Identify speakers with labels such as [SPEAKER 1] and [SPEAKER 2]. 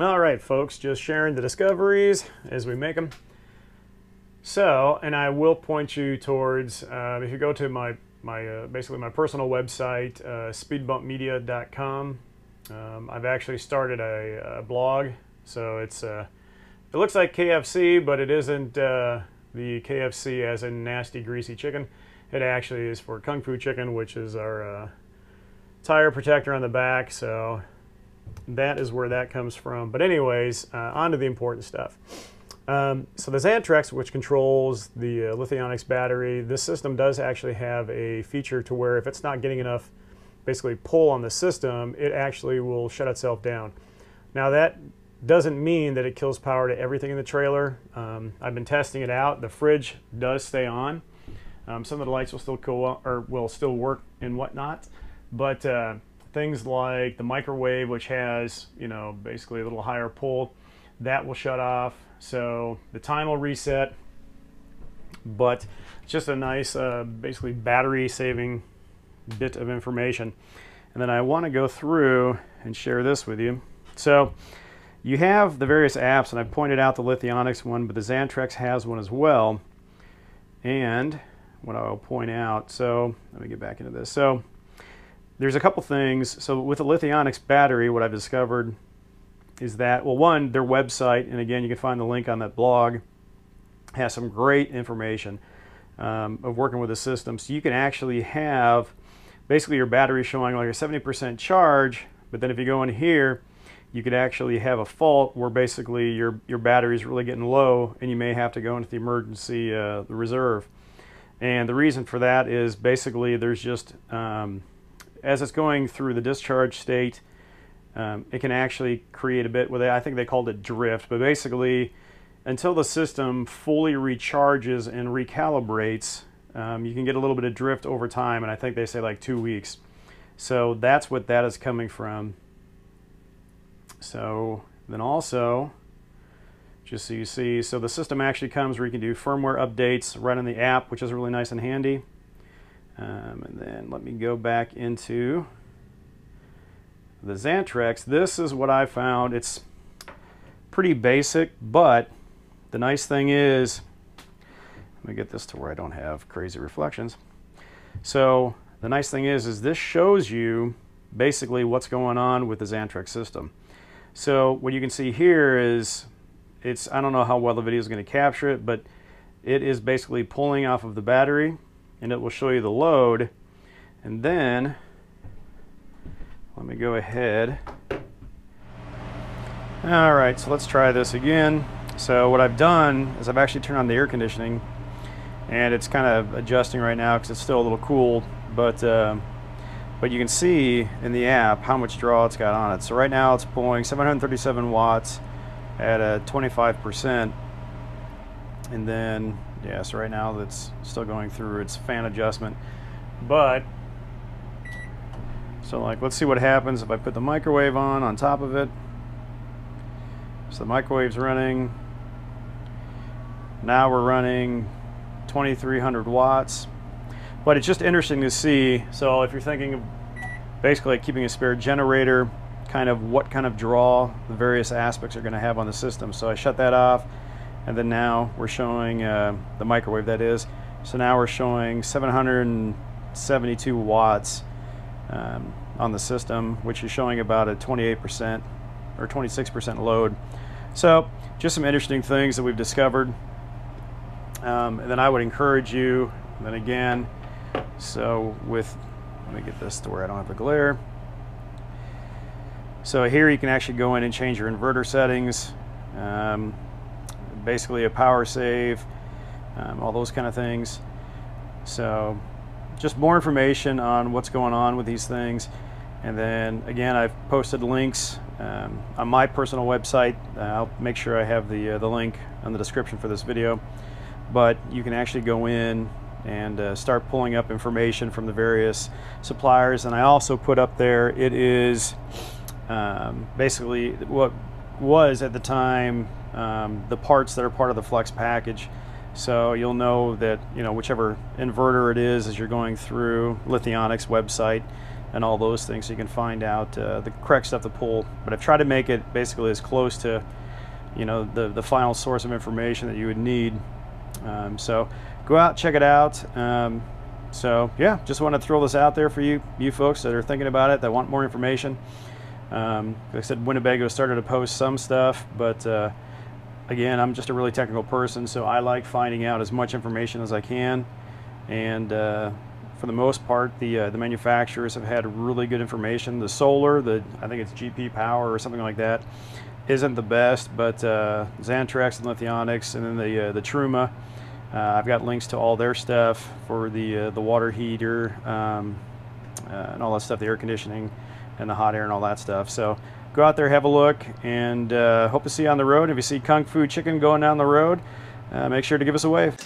[SPEAKER 1] All right, folks, just sharing the discoveries as we make them. So, and I will point you towards, uh, if you go to my, my uh, basically my personal website, uh, speedbumpmedia.com, um, I've actually started a, a, blog. So it's, uh, it looks like KFC, but it isn't uh, the KFC as in nasty, greasy chicken. It actually is for Kung Fu Chicken, which is our uh, tire protector on the back. So that is where that comes from. But anyways, uh, on to the important stuff. Um, so the Xantrex, which controls the uh, Lithionics battery, this system does actually have a feature to where if it's not getting enough basically pull on the system, it actually will shut itself down. Now that doesn't mean that it kills power to everything in the trailer. Um, I've been testing it out. The fridge does stay on. Um, some of the lights will still go on, or will still work and whatnot, but uh, things like the microwave, which has you know basically a little higher pull, that will shut off. So the time will reset, but just a nice, uh, basically battery saving bit of information. And then I want to go through and share this with you. So you have the various apps, and I pointed out the Lithionics one, but the Xantrex has one as well. And what I'll point out, so let me get back into this. So there's a couple things. So with the Lithionics battery, what I've discovered is that, well, one, their website, and again, you can find the link on that blog, has some great information um, of working with the system. So you can actually have basically your battery showing like a 70% charge, but then if you go in here, you could actually have a fault where basically your, your battery is really getting low and you may have to go into the emergency uh, the reserve. And the reason for that is basically there's just, um, as it's going through the discharge state, um, it can actually create a bit, well, I think they called it drift, but basically until the system fully recharges and recalibrates, um, you can get a little bit of drift over time, and I think they say like two weeks. So that's what that is coming from. So then also, just so you see, so the system actually comes where you can do firmware updates right on the app, which is really nice and handy. Um, and then let me go back into the Xantrex, this is what I found. It's pretty basic, but the nice thing is, let me get this to where I don't have crazy reflections. So the nice thing is, is this shows you basically what's going on with the Xantrex system. So what you can see here is, it's I don't know how well the video is going to capture it, but it is basically pulling off of the battery, and it will show you the load, and then let me go ahead. All right, so let's try this again. So what I've done is I've actually turned on the air conditioning and it's kind of adjusting right now because it's still a little cool, but uh, but you can see in the app how much draw it's got on it. So right now it's pulling 737 watts at a 25%. And then, yeah, so right now that's still going through its fan adjustment. But so like, let's see what happens if I put the microwave on on top of it. So the microwave's running. Now we're running 2300 watts. But it's just interesting to see. So if you're thinking of basically like keeping a spare generator, kind of what kind of draw the various aspects are going to have on the system. So I shut that off, and then now we're showing uh, the microwave that is. So now we're showing 772 watts um, on the system, which is showing about a 28% or 26% load. So just some interesting things that we've discovered. Um, and then I would encourage you, then again, so with, let me get this to where I don't have the glare. So here you can actually go in and change your inverter settings, um, basically a power save, um, all those kind of things. So just more information on what's going on with these things. And then again, I've posted links um, on my personal website. I'll make sure I have the, uh, the link on the description for this video. But you can actually go in and uh, start pulling up information from the various suppliers. And I also put up there, it is um, basically what was at the time um, the parts that are part of the Flex package. So you'll know that, you know, whichever inverter it is as you're going through Lithionics website,
[SPEAKER 2] and all those things so you can find out uh, the correct stuff to pull. But I've tried to make it basically as close to, you know, the, the final source of information that you would need. Um, so go out, check it out. Um, so yeah, just want to throw this out there for you, you folks that are thinking about it, that want more information. Um, like I said, Winnebago started to post some stuff, but uh, again, I'm just a really technical person, so I like finding out as much information as I can. And uh, for the most part, the uh, the manufacturers have had really good information. The solar, the I think it's GP Power or something like that, isn't the best, but uh, Xantrex and Lithionics, and then the uh, the Truma. Uh, I've got links to all their stuff for the uh, the water heater um, and all that stuff, the air conditioning and the hot air and all that stuff. So go out there, have a look, and uh, hope to see you on the road. If you see Kung Fu Chicken going down the road, uh, make sure to give us a wave.